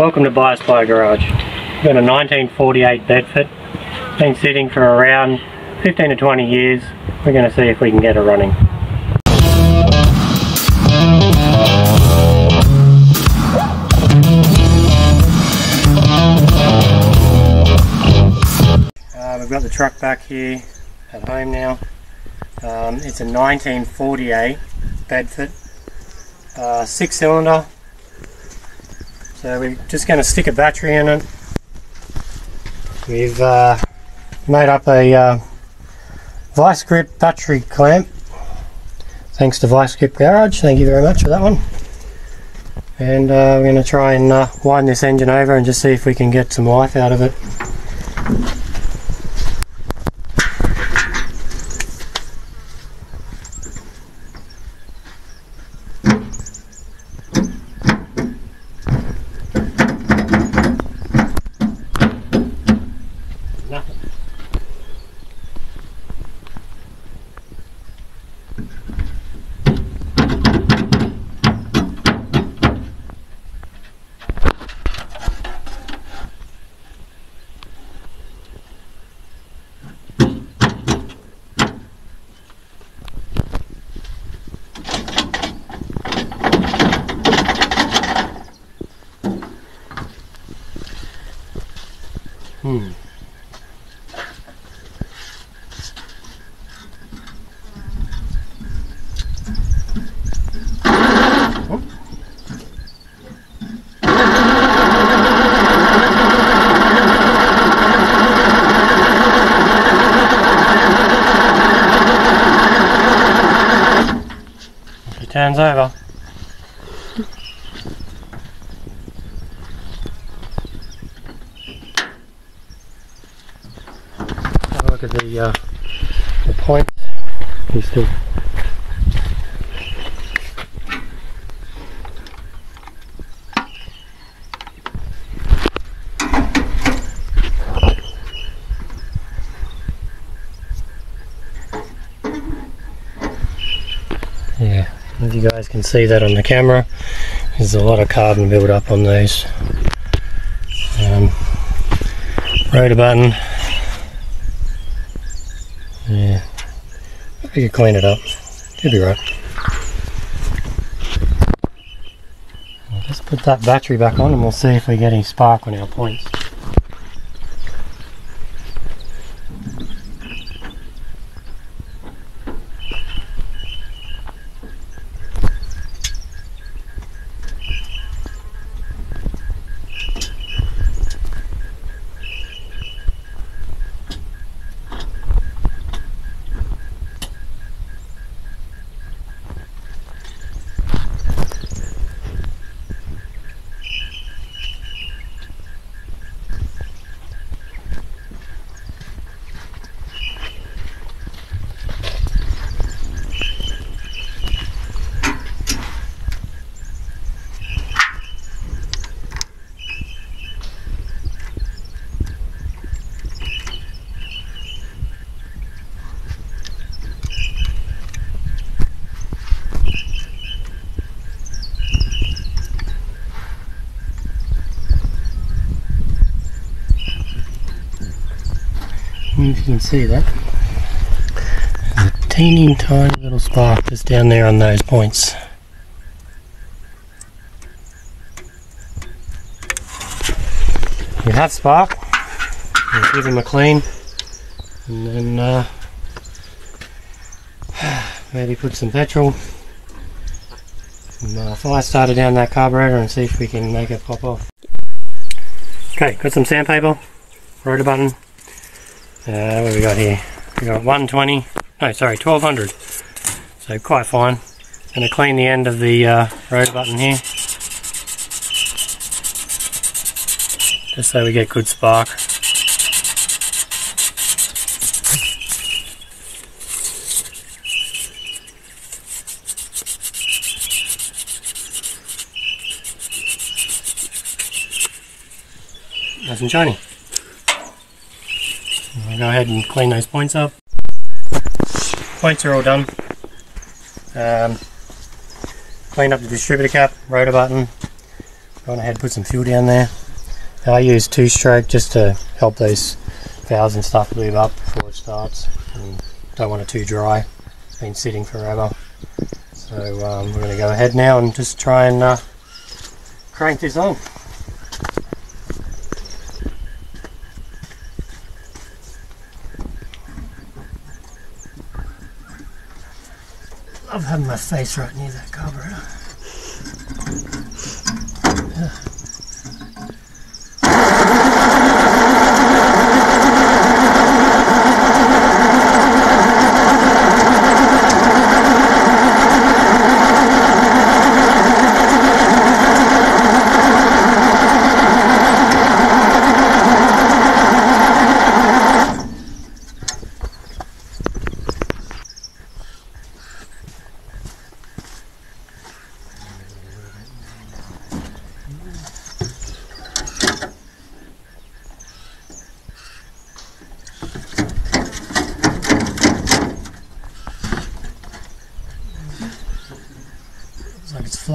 Welcome to Bias Ply Garage. We've got a 1948 Bedford. Been sitting for around 15 to 20 years. We're going to see if we can get it running. Uh, we've got the truck back here at home now. Um, it's a 1948 Bedford, uh, six cylinder. So we're just going to stick a battery in it. We've uh, made up a uh, Vice Grip battery clamp. Thanks to Vice Grip Garage, thank you very much for that one. And uh, we're going to try and uh, wind this engine over and just see if we can get some life out of it. Nothing. Hmm. If it turns Have a look at the uh, the point. He's still Yeah, as you guys can see that on the camera, there's a lot of carbon build up on these. Um, rotor button. Yeah, if you could clean it up, you'll be right. Let's put that battery back on and we'll see if we get any spark on our points. Can see that. There's a teeny tiny little spark just down there on those points. You have spark, you give them a clean, and then uh, maybe put some petrol, some uh, fire starter down that carburetor and see if we can make it pop off. Okay, got some sandpaper, rotor button, uh, what we got here? We got 120, no, sorry, 1200. So quite fine. Going to clean the end of the uh, rotor button here, just so we get good spark. Nice and shiny. Go ahead and clean those points up. Points are all done. Um, clean up the distributor cap, rotor button, gone ahead and put some fuel down there. Now I use two stroke just to help those valves and stuff lube up before it starts. And don't want it too dry. It's been sitting forever. So um, we're going to go ahead now and just try and uh, crank this on. Love having my face right near that carburetor.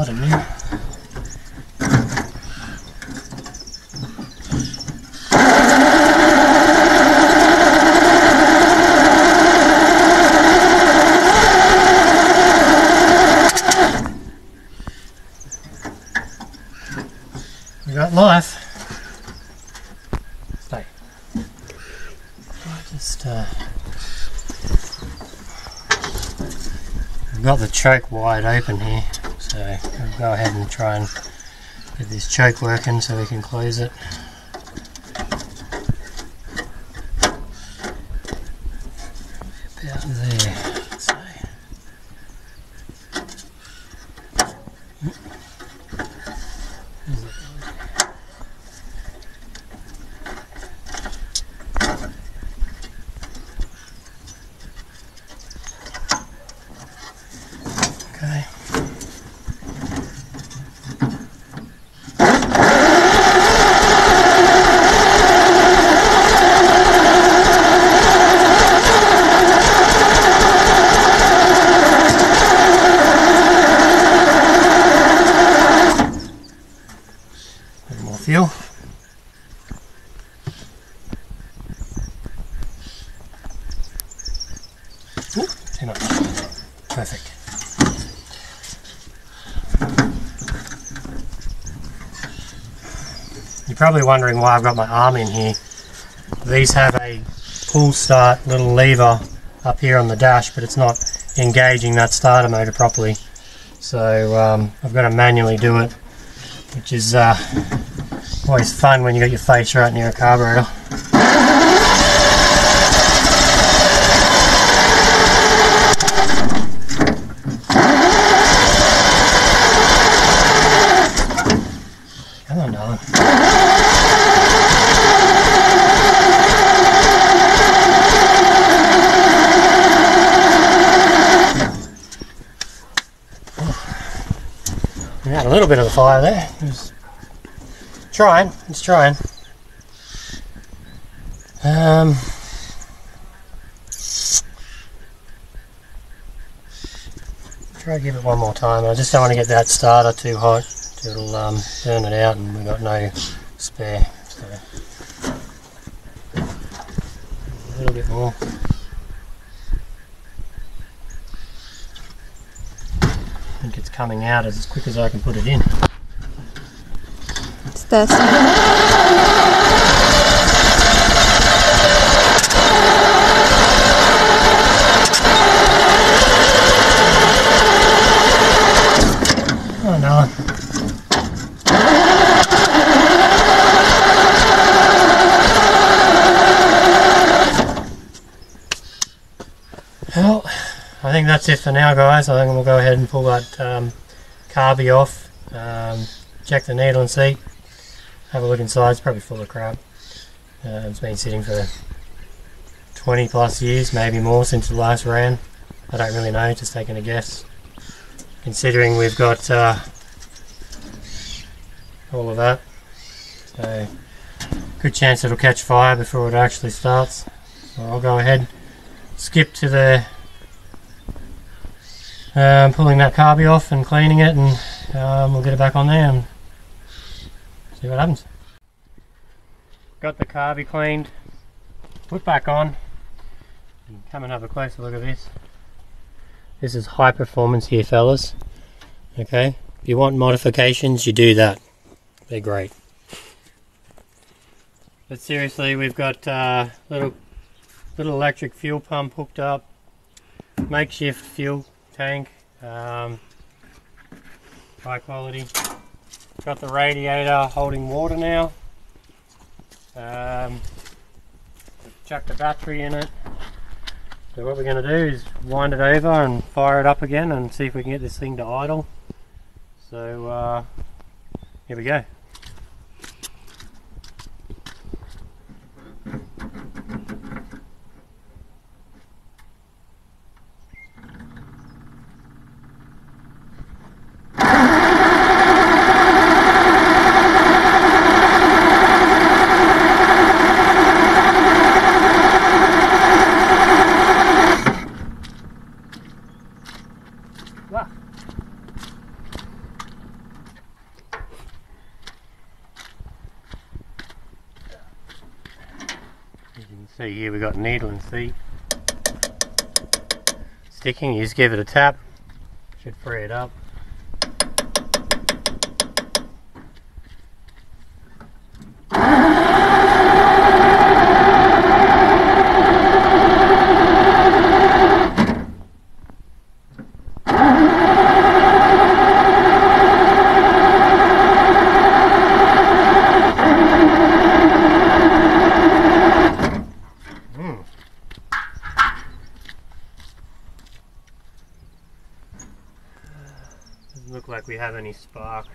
It's flooding now. We got life. Stay. Just uh We've got the choke wide open here, so we'll go ahead and try and get this choke working so we can close it. About there, so. Hmm. Okay. Bit more fuel. Ooh, too much. Perfect. You're probably wondering why I've got my arm in here. These have a pull start little lever up here on the dash, but it's not engaging that starter motor properly. So um, I've got to manually do it, which is uh, always fun when you got your face right near a carburetor. Little bit of a fire there. It was trying. It's trying. Um. Try to give it one more time. I just don't want to get that starter too hot. It'll um, burn it out, and we've got no spare. So a little bit more. Think it's coming out as quick as I can put it in. It's thirsty. Oh no. Well, I think that's it for now, guys. I think we'll go ahead and pull that um, carby off, um, check the needle and see. have a look inside. It's probably full of crap. Uh, it's been sitting for 20 plus years, maybe more, since the last ran. I don't really know, just taking a guess. Considering we've got uh, all of that. So, good chance it'll catch fire before it actually starts. So I'll go ahead, skip to the um, pulling that carby off and cleaning it, and um, we'll get it back on there and See what happens. Got the carby cleaned, put back on. Come and have a closer look at this. This is high performance here, fellas. Okay, if you want modifications, you do that. They're great. But seriously, we've got uh, little little electric fuel pump hooked up, makeshift fuel tank, um, high quality. Got the radiator holding water now. Um, a battery in it. So what we're going to do is wind it over and fire it up again and see if we can get this thing to idle. So uh, here we go. See here we've got needle and seat sticking. You just give it a tap, should free it up. Look like we have any spark.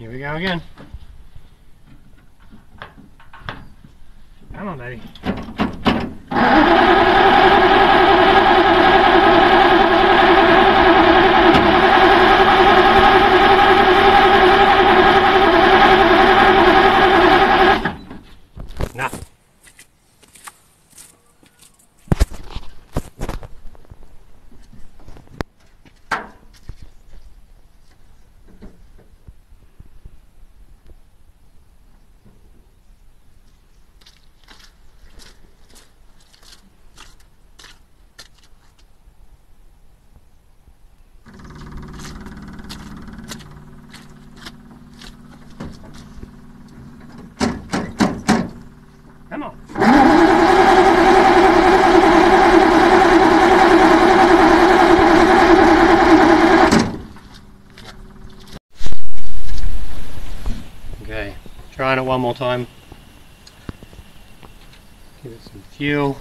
Here we go again. Come on, baby. Nah. Come on. Okay, trying it one more time. Give it some fuel.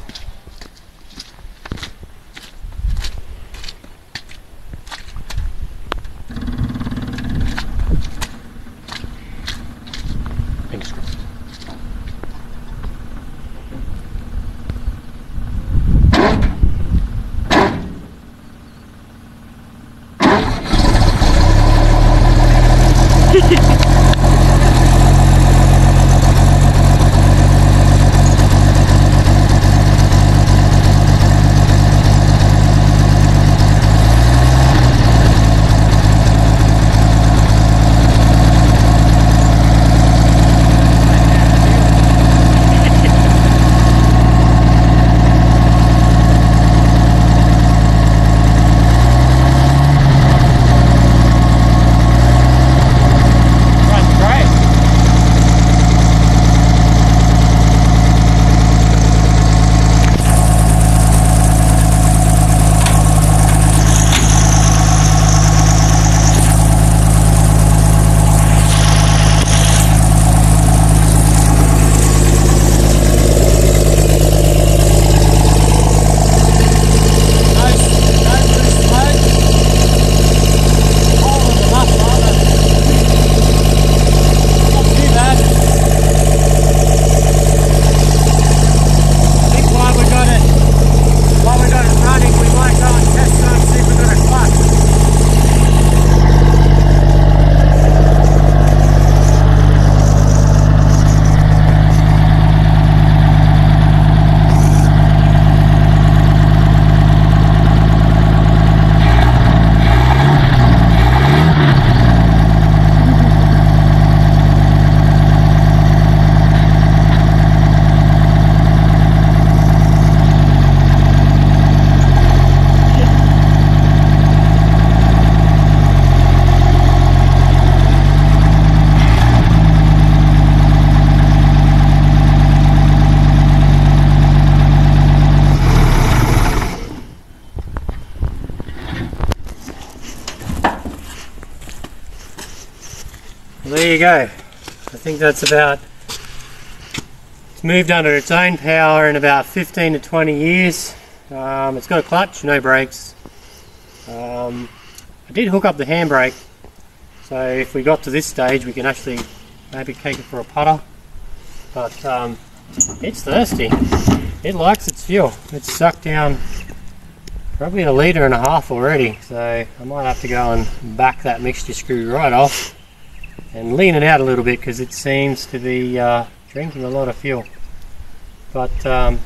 There you go. I think that's about, it's moved under its own power in about 15 to 20 years. Um, it's got a clutch, no brakes. Um, I did hook up the handbrake, so if we got to this stage we can actually maybe take it for a putter. But um, it's thirsty. It likes its fuel. It's sucked down probably a litre and a half already, so I might have to go and back that mixture screw right off and lean it out a little bit because it seems to be uh, drinking a lot of fuel. But um,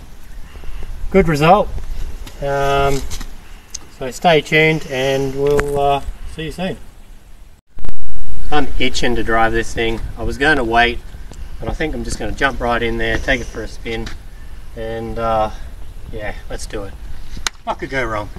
good result. Um, so stay tuned and we'll uh, see you soon. I'm itching to drive this thing. I was going to wait, but I think I'm just going to jump right in there, take it for a spin, and uh, yeah, let's do it. What could go wrong?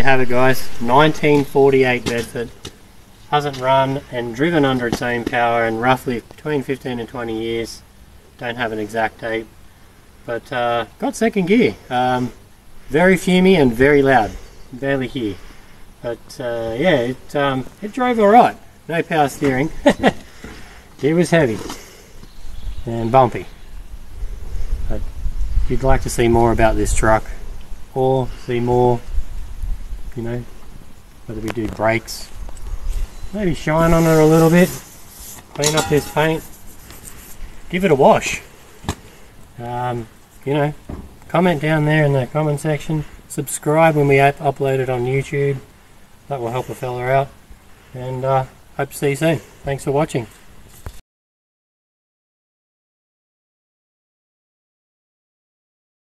You have it guys, 1948 Bedford. Hasn't run and driven under its own power in roughly between 15 and 20 years. Don't have an exact date. But uh, got second gear. Um, very fumy and very loud. Barely hear. But uh, yeah, it, um, it drove alright. No power steering. it was heavy and bumpy. But if you'd like to see more about this truck or see more you know, whether we do brakes, maybe shine on it a little bit, clean up this paint, give it a wash. Um, you know, comment down there in the comment section, subscribe when we upload it on YouTube, that will help a fella out, and uh, hope to see you soon. Thanks for watching.